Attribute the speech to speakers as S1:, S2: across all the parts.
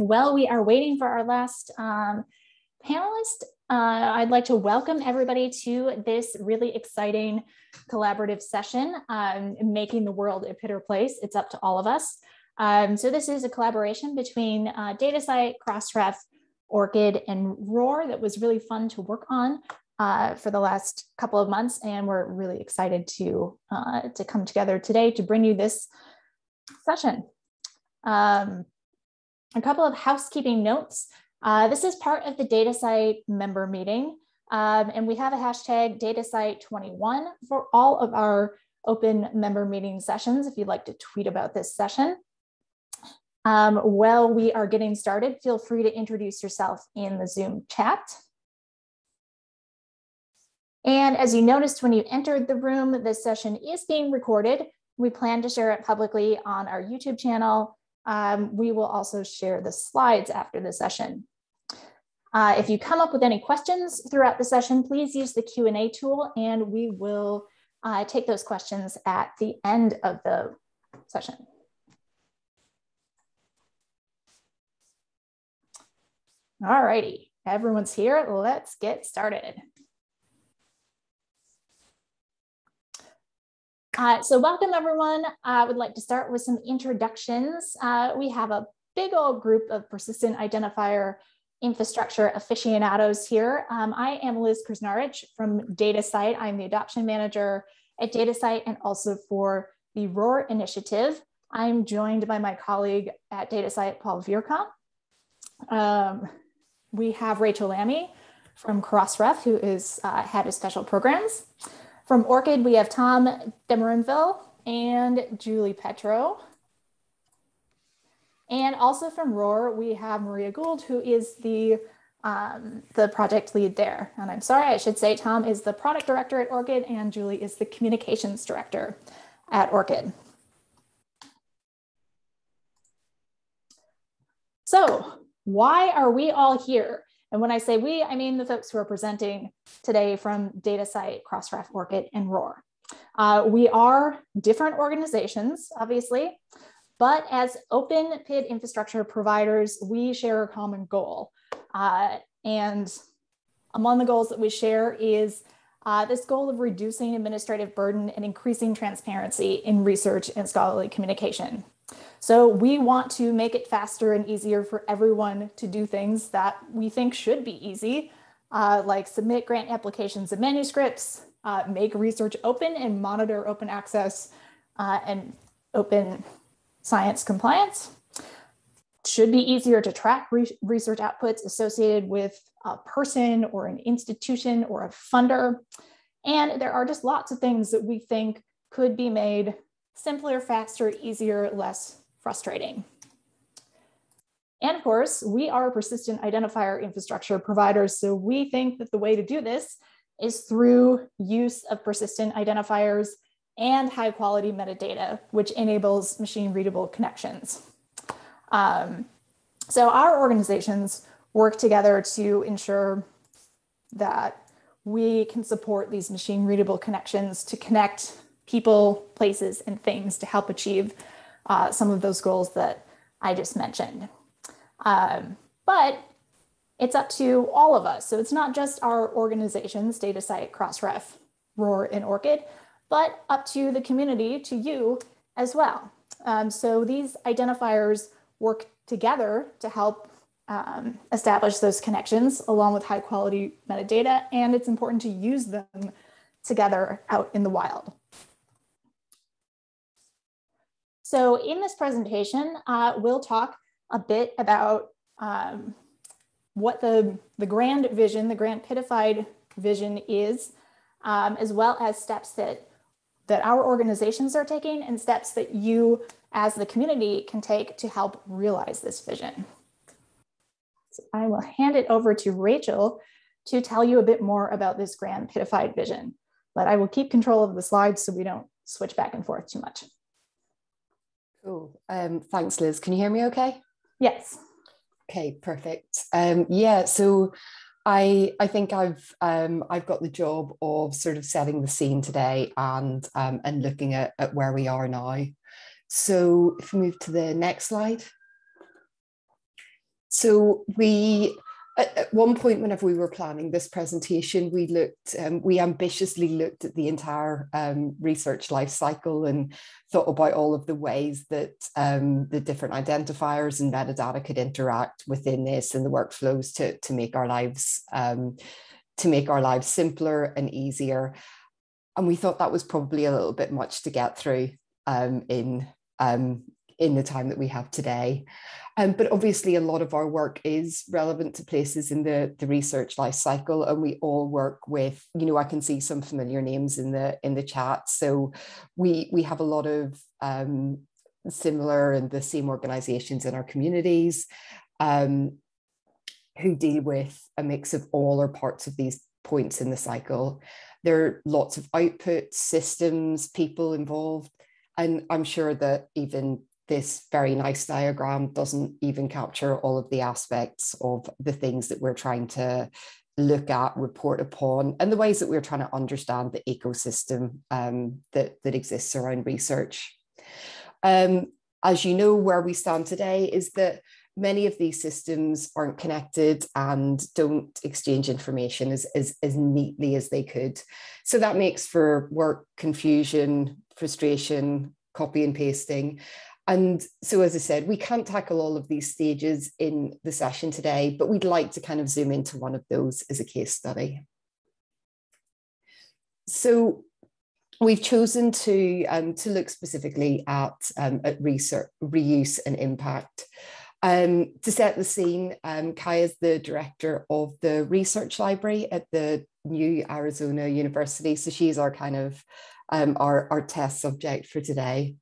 S1: Well, we are waiting for our last um, panelist. Uh, I'd like to welcome everybody to this really exciting collaborative session, um, Making the World a PIDder Place. It's up to all of us. Um, so this is a collaboration between uh, Crossref, ORCID, and ROR that was really fun to work on uh, for the last couple of months. And we're really excited to, uh, to come together today to bring you this session. Um, a couple of housekeeping notes. Uh, this is part of the DataCite member meeting. Um, and we have a hashtag DataCite21 for all of our open member meeting sessions if you'd like to tweet about this session. Um, while we are getting started, feel free to introduce yourself in the Zoom chat. And as you noticed when you entered the room, this session is being recorded. We plan to share it publicly on our YouTube channel. Um, we will also share the slides after the session. Uh, if you come up with any questions throughout the session, please use the Q&A tool and we will uh, take those questions at the end of the session. All righty, everyone's here. Let's get started. Uh, so welcome everyone. I would like to start with some introductions. Uh, we have a big old group of persistent identifier infrastructure aficionados here. Um, I am Liz Krznarich from DataCite. I'm the adoption manager at DataCite and also for the ROR initiative. I'm joined by my colleague at DataCite, Paul Vierkant. Um, we have Rachael Lammey from Crossref, who is uh, head of special programs. From ORCID, we have Tom Demeranville and Julie Petro. And also from ROR, we have Maria Gould, who is the, um, the project lead there. And I'm sorry, I should say Tom is the product director at ORCID and Julie is the communications director at ORCID. So why are we all here? And when I say we, I mean the folks who are presenting today from DataCite, Crossref, ORCID, and ROR. Uh, we are different organizations, obviously, but as open PID infrastructure providers, we share a common goal. Uh, and among the goals that we share is uh, this goal of reducing administrative burden and increasing transparency in research and scholarly communication. So we want to make it faster and easier for everyone to do things that we think should be easy, uh, like submit grant applications and manuscripts, uh, make research open and monitor open access uh, and open science compliance. Should be easier to track re research outputs associated with a person or an institution or a funder. And there are just lots of things that we think could be made simpler, faster, easier, less frustrating. And of course, we are a persistent identifier infrastructure providers. So we think that the way to do this is through use of persistent identifiers and high quality metadata, which enables machine readable connections. Um, so our organizations work together to ensure that we can support these machine readable connections to connect people, places, and things to help achieve uh, some of those goals that I just mentioned. Um, but it's up to all of us. So it's not just our organizations, DataCite, Crossref, ROR, and ORCID, but up to the community, to you as well. Um, so these identifiers work together to help um, establish those connections along with high quality metadata, and it's important to use them together out in the wild. So in this presentation, uh, we'll talk a bit about um, what the, the grand vision, the grand PIDified vision is, um, as well as steps that, that our organizations are taking and steps that you as the community can take to help realize this vision. So I will hand it over to Rachael to tell you a bit more about this grand PIDified vision, but I will keep control of the slides so we don't switch back and forth too much.
S2: Cool. Um, thanks, Liz. Can you hear me okay?
S1: Yes.
S2: Okay, perfect. Um, yeah, so I I think I've um, I've got the job of sort of setting the scene today and um, and looking at, at where we are now. So if we move to the next slide. So we at, one point whenever we were planning this presentation we looked um, we ambitiously looked at the entire um, research life cycle and thought about all of the ways that um, the different identifiers and metadata could interact within this and the workflows to, to make our lives um, to make our lives simpler and easier. And we thought that was probably a little bit much to get through um, in um, in the time that we have today. Um, but obviously, a lot of our work is relevant to places in the, the research life cycle, and we all work with, you know, I can see some familiar names in the in the chat. So we we have a lot of um, similar and the same organizations in our communities um, who deal with a mix of all or parts of these points in the cycle. There are lots of outputs, systems, people involved. And I'm sure that even this very nice diagram doesn't even capture all of the aspects of the things that we're trying to look at, report upon, and the ways that we're trying to understand the ecosystem um, that, that exists around research. Um, as you know, where we stand today is that many of these systems aren't connected and don't exchange information as, as, as neatly as they could. So that makes for work confusion, frustration, copy and pasting. And so, as I said, we can't tackle all of these stages in the session today, but we'd like to kind of zoom into one of those as a case study. So we've chosen to, um, to look specifically at, um, at research, reuse and impact. Um, to set the scene, um, Kai is the director of the research library at the new Arizona University. So she's our kind of um, our, our test subject for today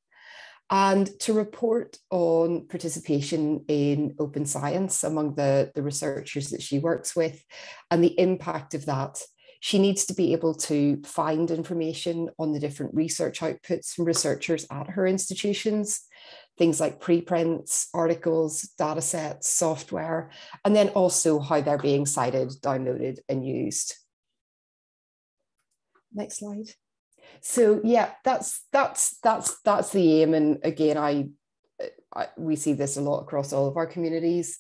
S2: and to report on participation in open science among the, the researchers that she works with and the impact of that. She needs to be able to find information on the different research outputs from researchers at her institutions, things like preprints, articles, data sets, software, and then also how they're being cited, downloaded, and used. Next slide so yeah that's that's that's that's the aim. And again I, I we see this a lot across all of our communities.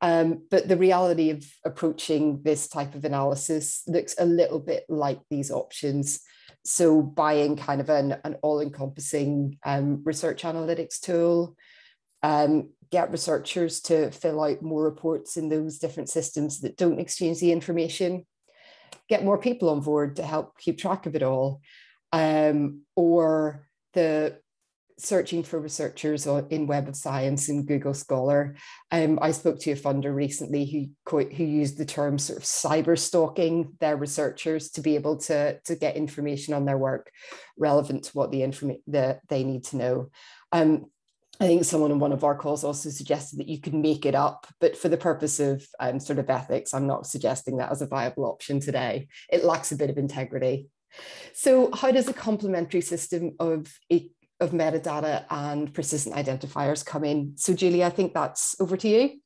S2: Um, but the reality of approaching this type of analysis looks a little bit like these options. So buying kind of an, an all-encompassing um, research analytics tool um, get researchers to fill out more reports in those different systems that don't exchange the information get more people on board to help keep track of it all um, or the searching for researchers in Web of Science and Google Scholar. Um, I spoke to a funder recently who, who used the term sort of cyber stalking their researchers to be able to, to get information on their work relevant to what the information that they need to know. Um, I think someone in one of our calls also suggested that you could make it up, but for the purpose of um, sort of ethics, I'm not suggesting that as a viable option today. It lacks a bit of integrity. So how does a complementary system of, of metadata and persistent identifiers come in? So Julie, I think that's over to you.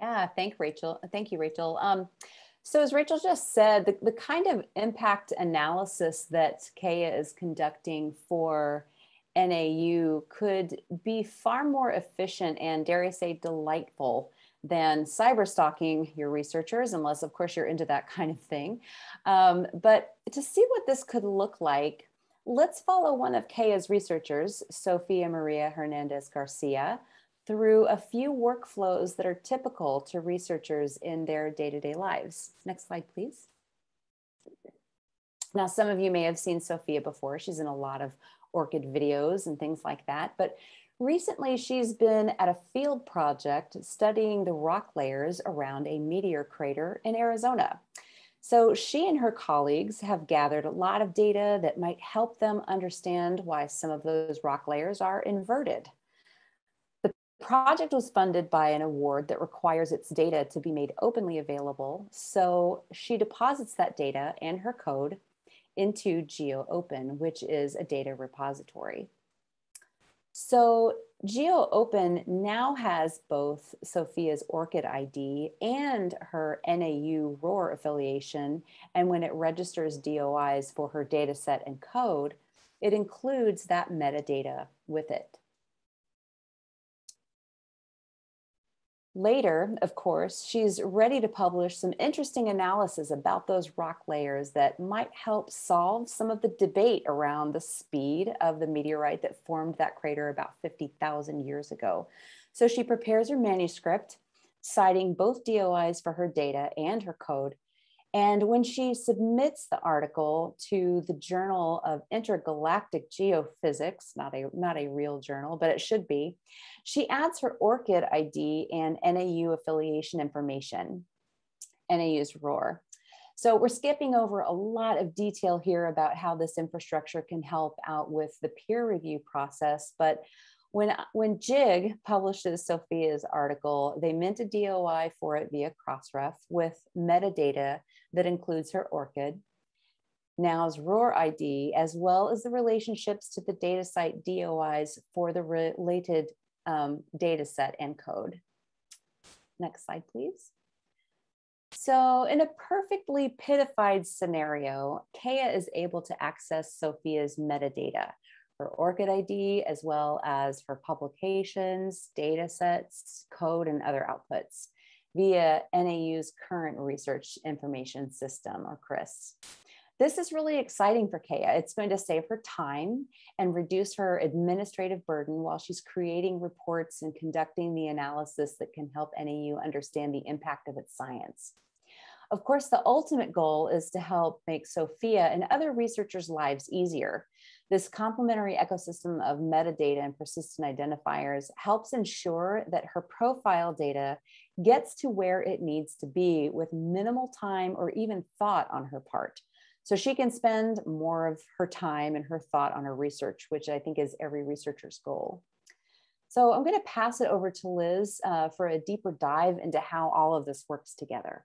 S3: Yeah, thank Rachael. Thank you, Rachael. Um, so as Rachael just said, the, the kind of impact analysis that Kaya is conducting for NAU could be far more efficient and dare I say delightful than cyber stalking your researchers, unless, of course, you're into that kind of thing. Um, but to see what this could look like, let's follow one of Kaya's researchers, Sophia Maria Hernandez Garcia, through a few workflows that are typical to researchers in their day to day lives. Next slide, please. Now, some of you may have seen Sophia before. She's in a lot of ORCID videos and things like that. But Recently, she's been at a field project studying the rock layers around a meteor crater in Arizona. So she and her colleagues have gathered a lot of data that might help them understand why some of those rock layers are inverted. The project was funded by an award that requires its data to be made openly available. So she deposits that data and her code into GeoOpen, which is a data repository. So GeoOpen now has both Sophia's ORCID ID and her NAU ROR affiliation. And when it registers DOIs for her data set and code, it includes that metadata with it. Later, of course, she's ready to publish some interesting analysis about those rock layers that might help solve some of the debate around the speed of the meteorite that formed that crater about 50,000 years ago. So she prepares her manuscript, citing both DOIs for her data and her code, and when she submits the article to the Journal of Intergalactic Geophysics, not a, not a real journal, but it should be, she adds her ORCID ID and NAU affiliation information, NAU's ROR. So we're skipping over a lot of detail here about how this infrastructure can help out with the peer review process, but when, when JIG publishes Sophia's article, they mint a DOI for it via Crossref with metadata that includes her ORCID, NAU's ROR ID, as well as the relationships to the DataCite DOIs for the related um, data set and code. Next slide, please. So in a perfectly PIDified scenario, Kea is able to access Sophia's metadata, her ORCID ID, as well as her publications, data sets, code, and other outputs via NAU's current research information system or CRIS. This is really exciting for Kea. It's going to save her time and reduce her administrative burden while she's creating reports and conducting the analysis that can help NAU understand the impact of its science. Of course, the ultimate goal is to help make Sophia and other researchers' lives easier. This complementary ecosystem of metadata and persistent identifiers helps ensure that her profile data gets to where it needs to be with minimal time or even thought on her part. So she can spend more of her time and her thought on her research, which I think is every researcher's goal. So I'm going to pass it over to Liz uh, for a deeper dive into how all of this works together.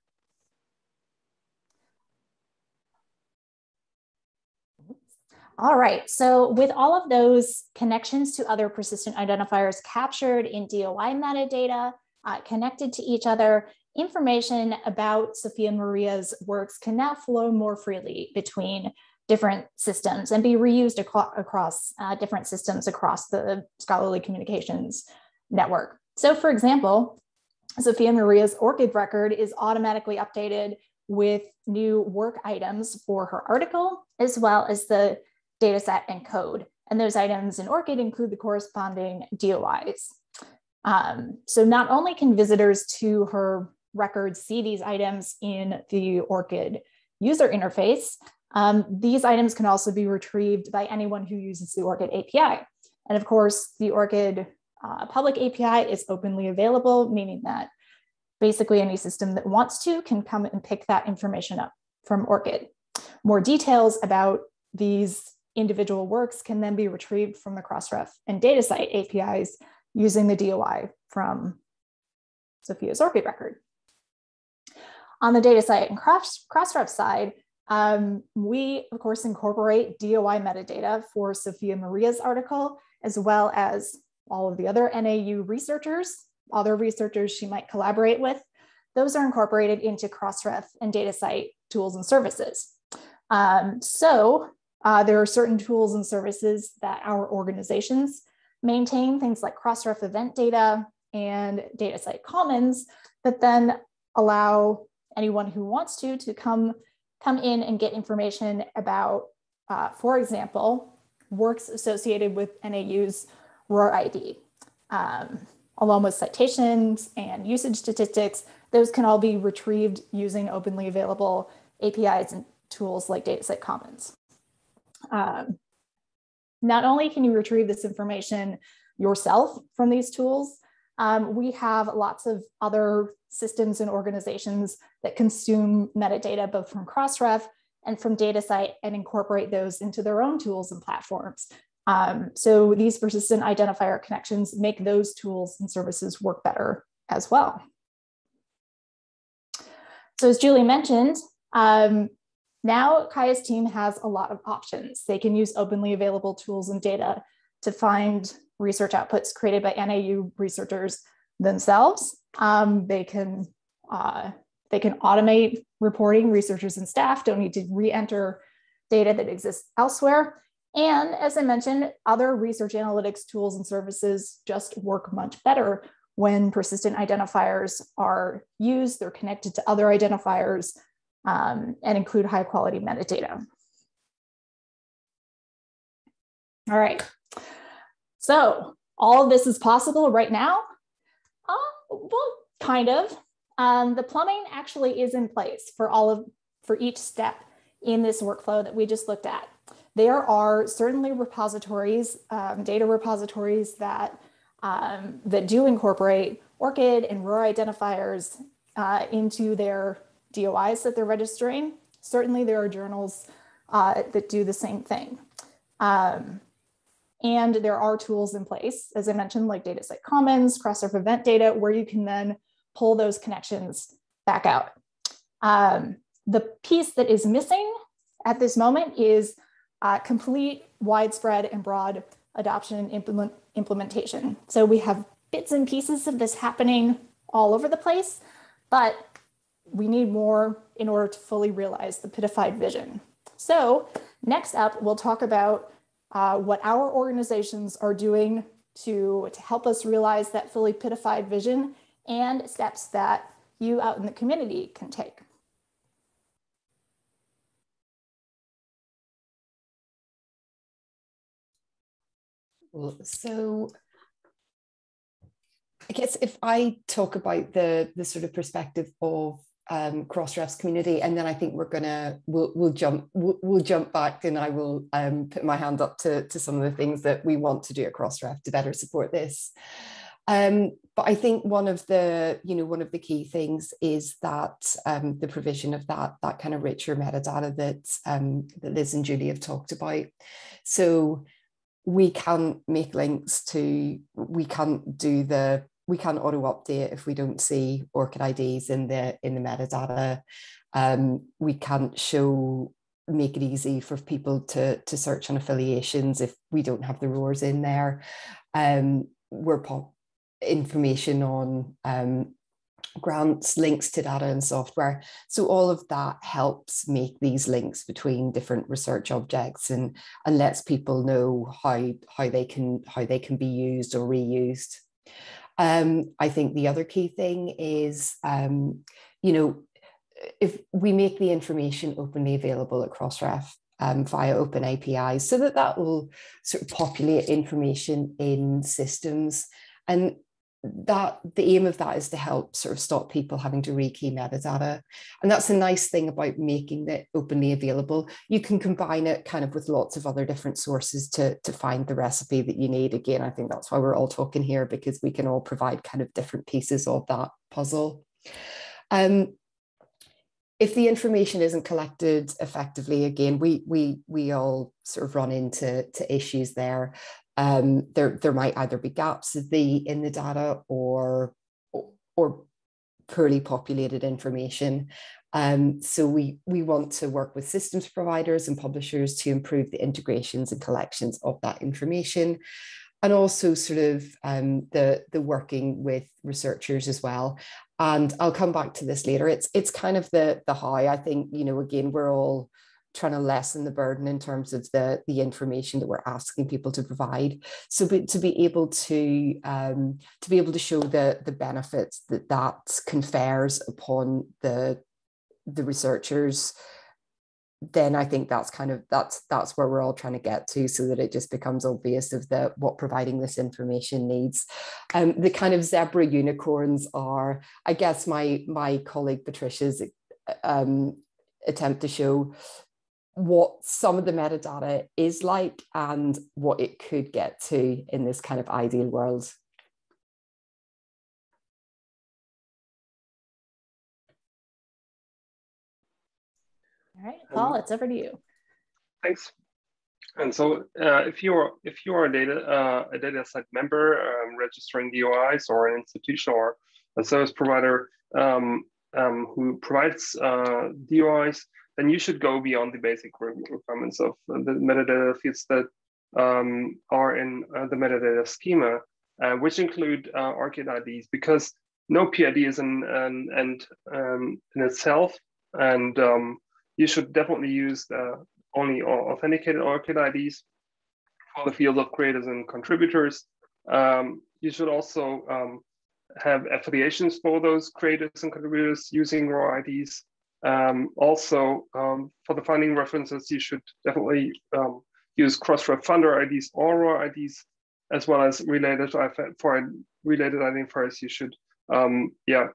S1: All right, so with all of those connections to other persistent identifiers captured in DOI metadata, uh, connected to each other, information about Sophia Maria's works can now flow more freely between different systems and be reused ac across uh, different systems across the scholarly communications network. So for example, Sophia Maria's ORCID record is automatically updated with new work items for her article, as well as the data set and code. And those items in ORCID include the corresponding DOIs. Um, so not only can visitors to her records see these items in the ORCID user interface, um, these items can also be retrieved by anyone who uses the ORCID API. And of course, the ORCID uh, public API is openly available, meaning that basically any system that wants to can come and pick that information up from ORCID. More details about these individual works can then be retrieved from the Crossref and DataCite APIs using the DOI from Sophia's ORCID record. On the DataCite and cross, Crossref side, um, we, of course, incorporate DOI metadata for Sophia Maria's article, as well as all of the other NAU researchers, other researchers she might collaborate with. Those are incorporated into Crossref and DataCite tools and services. Um, so uh, there are certain tools and services that our organizations maintain, things like Crossref event data and DataCite Commons, that then allow anyone who wants to to come, come in and get information about, uh, for example, works associated with NAU's ROR ID. Um, along with citations and usage statistics, those can all be retrieved using openly available APIs and tools like DataCite Commons. Um, not only can you retrieve this information yourself from these tools, um, we have lots of other systems and organizations that consume metadata both from Crossref and from DataCite and incorporate those into their own tools and platforms. Um, so these persistent identifier connections make those tools and services work better as well. So as Julie mentioned, um, now Kaya's team has a lot of options. They can use openly available tools and data to find research outputs created by NAU researchers themselves. Um, they can uh, they can automate reporting. Researchers and staff don't need to re-enter data that exists elsewhere. And as I mentioned, other research analytics tools and services just work much better when persistent identifiers are used, they're connected to other identifiers um, and include high quality metadata. All right, so all of this is possible right now? Uh, well, kind of. Um, the plumbing actually is in place for all of, for each step in this workflow that we just looked at. There are certainly repositories, um, data repositories that, um, that do incorporate ORCID and ROR identifiers uh, into their DOIs that they're registering. Certainly there are journals uh, that do the same thing. Um, and there are tools in place, as I mentioned, like DataCite Commons, Crossref event data, where you can then pull those connections back out. Um, the piece that is missing at this moment is uh, complete, widespread, and broad adoption and implement, implementation. So we have bits and pieces of this happening all over the place, but we need more in order to fully realize the PIDified vision. So next up, we'll talk about uh, what our organizations are doing to, to help us realize that fully PIDified vision and steps that you out in the community can take.
S2: So I guess if I talk about the the sort of perspective of um, Crossref's community, and then I think we're gonna we'll, we'll jump we'll, we'll, jump back, and I will um, put my hand up to to some of the things that we want to do at Crossref to better support this. Um, but I think one of the you know one of the key things is that um, the provision of that that kind of richer metadata that um, that Liz and Julie have talked about. So we can't make links to, we can't do the, we can't auto update if we don't see ORCID IDs in the in the metadata. Um, we can't show make it easy for people to to search on affiliations if we don't have the RORs in there. Um, we're pop information on um, grants, links to data and software. So all of that helps make these links between different research objects and, and lets people know how, how, they can, how they can be used or reused. Um, I think the other key thing is, um, you know, if we make the information openly available at Crossref um, via open APIs so that that will sort of populate information in systems. And that the aim of that is to help sort of stop people having to rekey metadata. And that's a nice thing about making it openly available. You can combine it kind of with lots of other different sources to, to find the recipe that you need. Again, I think that's why we're all talking here because we can all provide kind of different pieces of that puzzle. Um, if the information isn't collected effectively, again, we we we all sort of run into to issues there um, there there might either be gaps in the in the data or or poorly populated information. Um, so we we want to work with systems providers and publishers to improve the integrations and collections of that information, and also sort of um, the the working with researchers as well. And I'll come back to this later. It's it's kind of the the how. I think you know again we're all trying to lessen the burden in terms of the, the information that we're asking people to provide. So be, to be able to um, to be able to show the, the benefits that that confers upon the the researchers, then I think that's kind of that's that's where we're all trying to get to, so that it just becomes obvious of the what providing this information needs. Um, the kind of zebra unicorns are, I guess, my my colleague Patricia's um, attempt to show what some of the metadata is like and what it could get to in this kind of ideal world.
S1: All right, Paul, um, it's over to you.
S4: Thanks. And so, uh, if you're if you're a data uh, a DataCite member um, registering DOIs or an institution or a service provider um, um who provides uh, DOIs, then you should go beyond the basic requirements of the metadata fields that um, are in uh, the metadata schema, uh, which include uh, ORCID IDs, because no PID is an, an end um, in itself, and um, you should definitely use only authenticated ORCID IDs for the field of creators and contributors. Um, you should also um, have affiliations for those creators and contributors using ROR IDs. Um, also, um, for the funding references, you should definitely um, use Crossref funder IDs or IDs, as well as related for related identifiers. You should, um, yeah,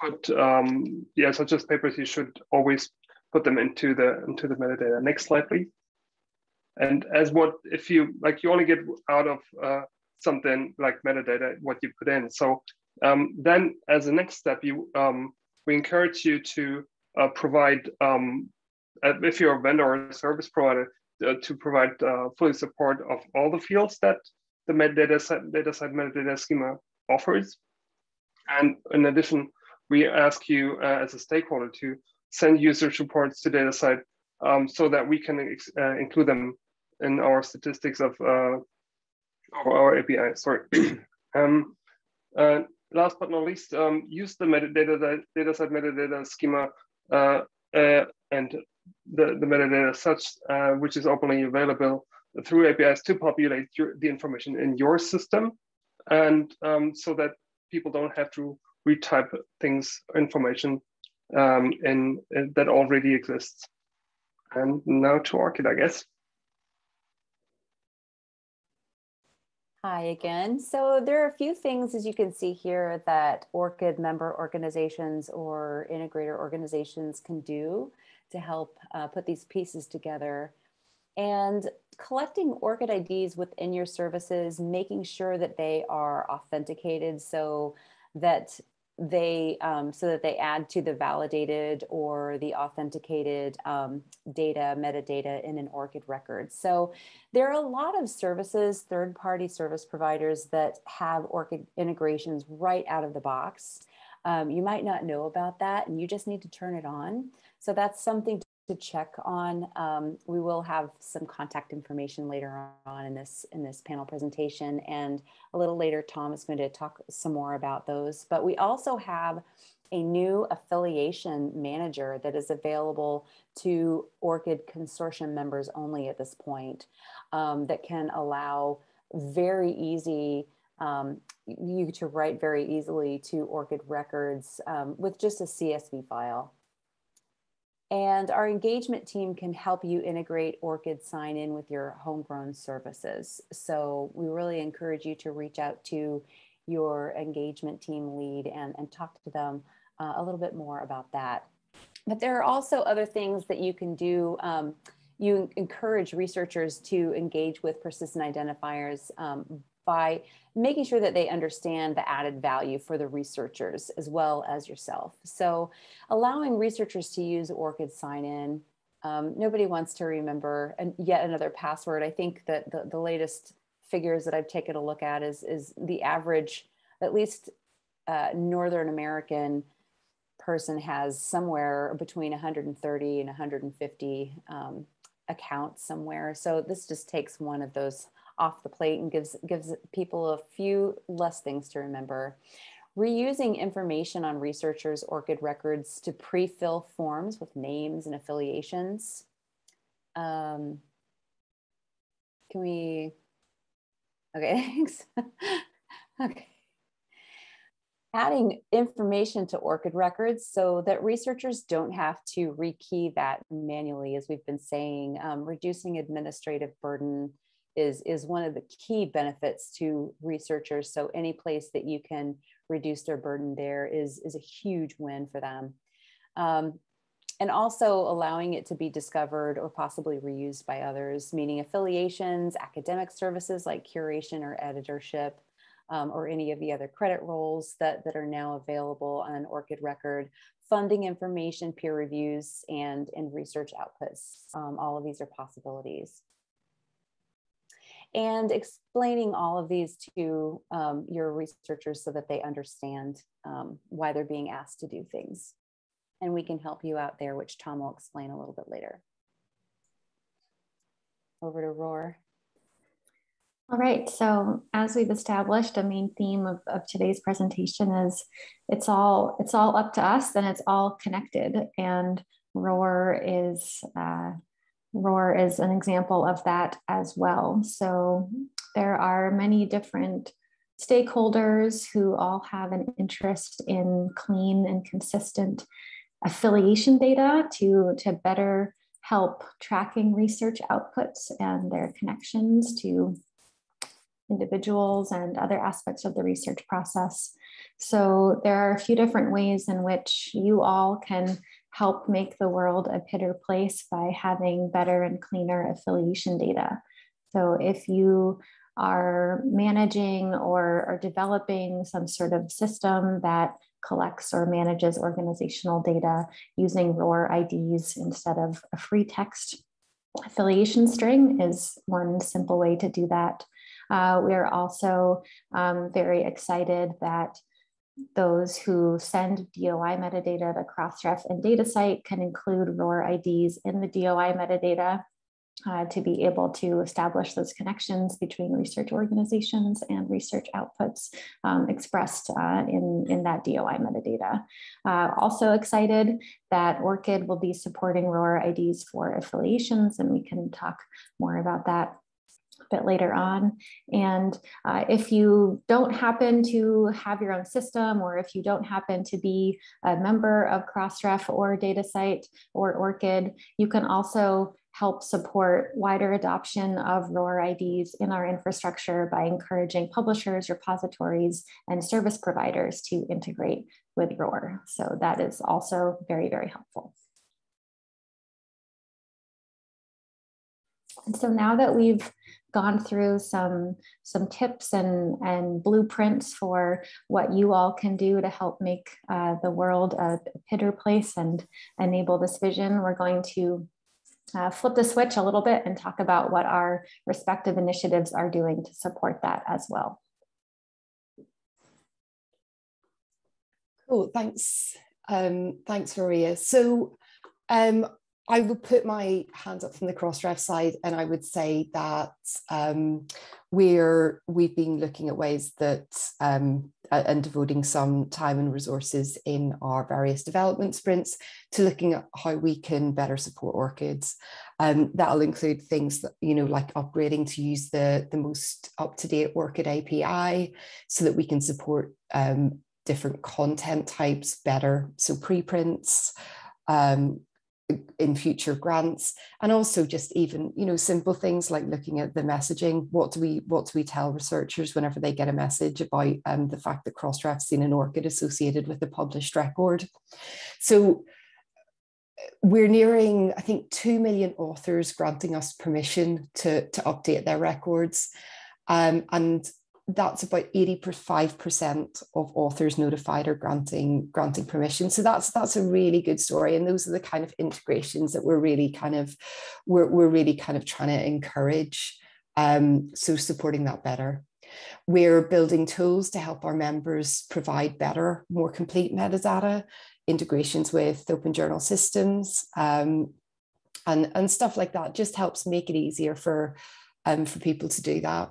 S4: put um, yeah, such as papers. You should always put them into the into the metadata. Next slide, please. And as what if you like, you only get out of uh, something like metadata what you put in. So um, then, as a next step, you um, we encourage you to uh, provide, um, if you're a vendor or a service provider, uh, to provide uh, fully support of all the fields that the metadata set, DataCite metadata schema offers. And in addition, we ask you uh, as a stakeholder to send users reports to DataCite um, so that we can uh, include them in our statistics of uh, our API. Sorry. um, last but not least, um, use the metadata DataCite metadata schema uh, uh, and the, the metadata such uh, which is openly available through APIs to populate your, the information in your system, and um, so that people don't have to retype things information um, in, in, that already exists. And now to ORCID, I guess.
S3: Hi again. So there are a few things, as you can see here, that ORCID member organizations or integrator organizations can do to help uh, put these pieces together. And collecting ORCID IDs within your services, making sure that they are authenticated so that they um, so that they add to the validated or the authenticated um, data metadata in an ORCID record. So there are a lot of services, third-party service providers that have ORCID integrations right out of the box. Um, you might not know about that, and you just need to turn it on. So that's something to check on. Um, we will have some contact information later on in this in this panel presentation, and a little later, Tom is going to talk some more about those. But we also have a new affiliation manager that is available to ORCID consortium members only at this point um, that can allow very easy um, you to write very easily to ORCID records um, with just a CSV file. And our engagement team can help you integrate ORCID sign in with your homegrown services. So we really encourage you to reach out to your engagement team lead and, and talk to them uh, a little bit more about that. But there are also other things that you can do. Um, you encourage researchers to engage with persistent identifiers um, by making sure that they understand the added value for the researchers as well as yourself. So allowing researchers to use ORCID sign-in, um, nobody wants to remember and yet another password. I think that the, the latest figures that I've taken a look at is, is the average, at least uh, Northern American person has somewhere between 130 and 150 um, accounts somewhere. So this just takes one of those off the plate and gives gives people a few less things to remember. Reusing information on researchers' ORCID records to pre-fill forms with names and affiliations. Um, can we, okay, thanks. okay. Adding information to ORCID records so that researchers don't have to rekey that manually, as we've been saying, um, reducing administrative burden, is, is one of the key benefits to researchers. So any place that you can reduce their burden there is, is a huge win for them. Um, and also allowing it to be discovered or possibly reused by others, meaning affiliations, academic services like curation or editorship, um, or any of the other credit roles that, that are now available on an ORCID record, funding information, peer reviews, and, and research outputs. Um, all of these are possibilities and explaining all of these to um, your researchers so that they understand um, why they're being asked to do things. And we can help you out there, which Tom will explain a little bit later. Over to ROR.
S5: All right, so as we've established, a main theme of, of today's presentation is it's all it's all up to us and it's all connected. And ROR is uh, ROR is an example of that as well. So there are many different stakeholders who all have an interest in clean and consistent affiliation data to, to better help tracking research outputs and their connections to individuals and other aspects of the research process. So there are a few different ways in which you all can help make the world a PIDder place by having better and cleaner affiliation data. So if you are managing or are developing some sort of system that collects or manages organizational data using ROR IDs instead of a free text affiliation string is one simple way to do that. Uh, we are also um, very excited that those who send DOI metadata to Crossref and DataCite can include ROR IDs in the DOI metadata uh, to be able to establish those connections between research organizations and research outputs um, expressed uh, in, in that DOI metadata. Uh, also excited that ORCID will be supporting ROR IDs for affiliations, and we can talk more about that bit later on. And uh, if you don't happen to have your own system, or if you don't happen to be a member of Crossref or DataCite or ORCID, you can also help support wider adoption of ROR IDs in our infrastructure by encouraging publishers, repositories, and service providers to integrate with ROR. So that is also very, very helpful. And so now that we've gone through some, some tips and, and blueprints for what you all can do to help make uh, the world a PIDder place and enable this vision, we're going to uh, flip the switch a little bit and talk about what our respective initiatives are doing to support that as well.
S2: Cool, thanks. Um, thanks, Maria. So um, I would put my hands up from the Crossref side and I would say that um, we're, we've been looking at ways that um, and devoting some time and resources in our various development sprints to looking at how we can better support ORCIDs. Um, that'll include things that, you know, like upgrading to use the, the most up-to-date ORCID API so that we can support um, different content types better. So preprints, um, in future grants and also just even you know simple things like looking at the messaging. What do we what do we tell researchers whenever they get a message about um, the fact that crossref's seen an ORCID associated with the published record? So we're nearing i think 2 million authors granting us permission to to update their records. Um, and that's about 85% of authors notified or granting granting permission. So that's that's a really good story. And those are the kind of integrations that we're really kind of we're, we're really kind of trying to encourage. Um, so supporting that better. We're building tools to help our members provide better, more complete metadata, integrations with open journal systems, um, and, and stuff like that just helps make it easier for, um, for people to do that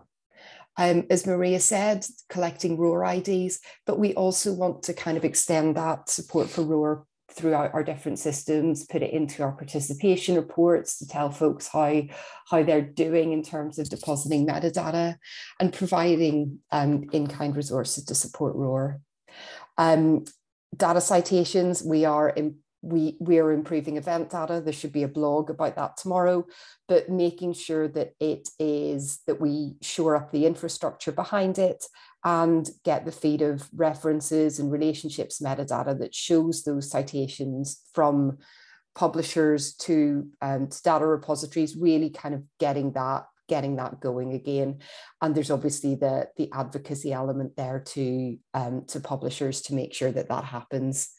S2: um, as Maria said, collecting ROR IDs, but we also want to kind of extend that support for ROR throughout our different systems, put it into our participation reports to tell folks how, how they're doing in terms of depositing metadata and providing um, in-kind resources to support ROR. Um, data citations, we are in, we, we are improving event data. There should be a blog about that tomorrow, but making sure that it is that we shore up the infrastructure behind it and get the feed of references and relationships metadata that shows those citations from publishers to, um, data repositories, really kind of getting that getting that going again and there's obviously the the advocacy element there to um, to publishers to make sure that that happens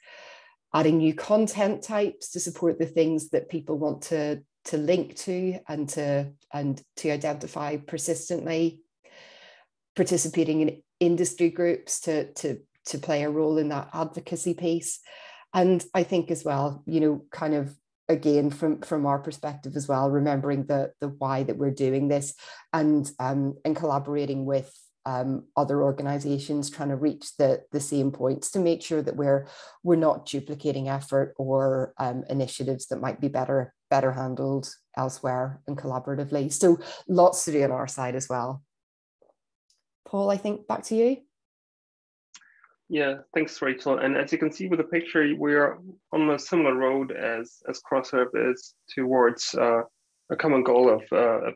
S2: adding new content types to support the things that people want to, to link to and to, and to identify persistently, participating in industry groups to, to, to play a role in that advocacy piece. And I think as well, you know, kind of again from from our perspective as well remembering the the why that we're doing this and um and collaborating with um, other organizations trying to reach the, the same points to make sure that we're we're not duplicating effort or um, initiatives that might be better better handled elsewhere and collaboratively. So lots to do on our side as well. Paul, I think back to you.
S4: Yeah, thanks, Rachael. And as you can see with the picture, we are on a similar road as as Crossref is towards uh, a common goal of uh,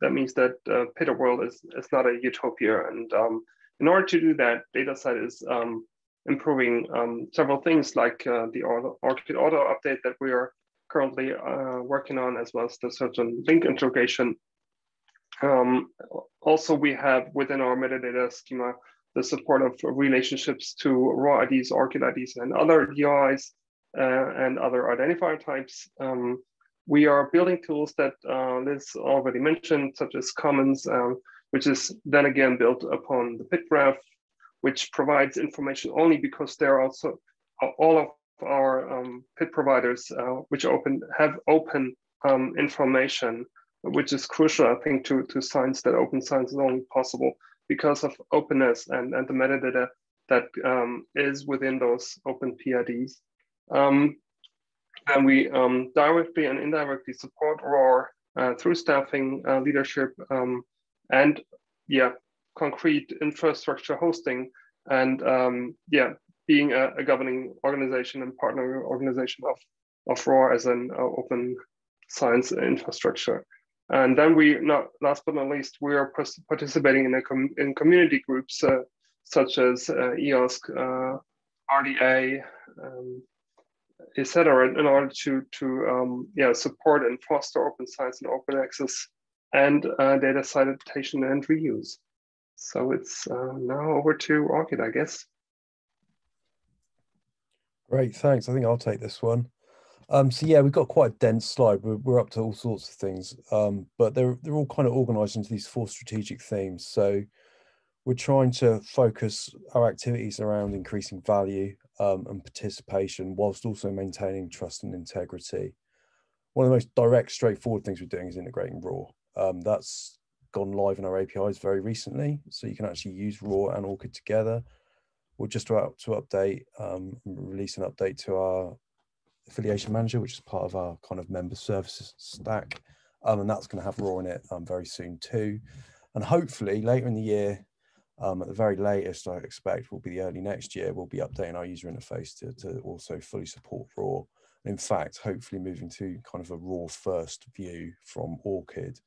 S4: that means that uh, PID world is, is not a utopia. And um, in order to do that, DataCite is um, improving um, several things like uh, the ORCID auto update that we are currently uh, working on, as well as the certain link integration. Um, also, we have within our metadata schema the support of relationships to ROR IDs, ORCID IDs, and other DOIs uh, and other identifier types. Um, we are building tools that uh, Liz already mentioned, such as Commons, um, which is then again built upon the PID graph, which provides information only because there are also all of our um, PID providers, uh, which open have open um, information, which is crucial, I think, to, to science that open science is only possible because of openness and, and the metadata that um, is within those open PIDs. Um, and we um, directly and indirectly support ROR uh, through staffing, uh, leadership, um, and yeah, concrete infrastructure hosting, and um, yeah, being a, a, governing organization and partner organization of, of ROR as an uh, open science infrastructure. And then we, not last but not least, we are participating in, com in community groups uh, such as uh, EOSC, uh, RDA, um, etc., in order to to um, yeah support and foster open science and open access and uh, data citation and reuse. So it's uh, now over to ORCID, I guess.
S6: Great, thanks. I think I'll take this one. Um, so yeah, we've got quite a dense slide. We're, we're up to all sorts of things, um, but they're they're all kind of organised into these four strategic themes. So we're trying to focus our activities around increasing value um, and participation, whilst also maintaining trust and integrity. One of the most direct, straightforward things we're doing is integrating ROR. Um, that's gone live in our APIs very recently, so you can actually use ROR and ORCID together. We're just about to update, um, release an update to our affiliation manager, which is part of our kind of member services stack. Um, and that's going to have ROR in it um, very soon too. And hopefully later in the year, um, at the very latest, I expect will be the early next year, we'll be updating our user interface to, to also fully support ROR. in fact, hopefully moving to kind of a ROR first view from ORCID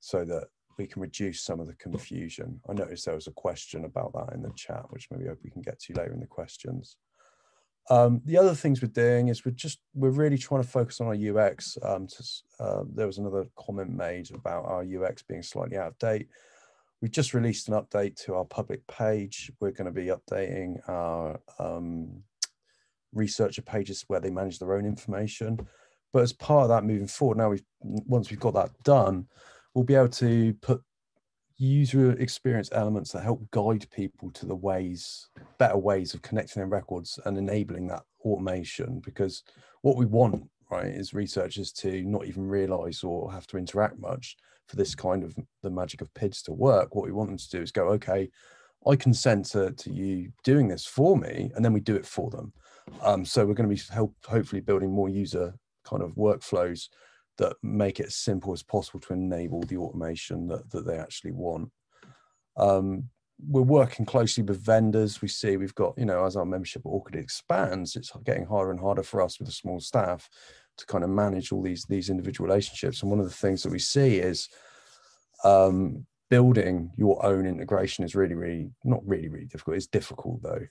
S6: so that we can reduce some of the confusion. I noticed there was a question about that in the chat, which maybe hope we can get to later in the questions. Um, the other things we're doing is we're just we're really trying to focus on our UX. Um, to, uh, there was another comment made about our UX being slightly out of date. We just released an update to our public page. We're going to be updating our um, researcher pages where they manage their own information. But as part of that moving forward, now we've once we've got that done, we'll be able to put user experience elements that help guide people to the ways, better ways of connecting their records and enabling that automation. Because what we want, right, is researchers to not even realize or have to interact much for this kind of the magic of PIDs to work. What we want them to do is go, okay, I consent to, to you doing this for me, and then we do it for them. Um, so we're going to be help, hopefully building more user kind of workflows that make it as simple as possible to enable the automation that, that they actually want. Um, we're working closely with vendors. We see we've got, you know, as our membership at ORCID expands, it's getting harder and harder for us with a small staff to kind of manage all these these individual relationships. And one of the things that we see is um, building your own integration is really, really not really, really difficult. It's difficult though.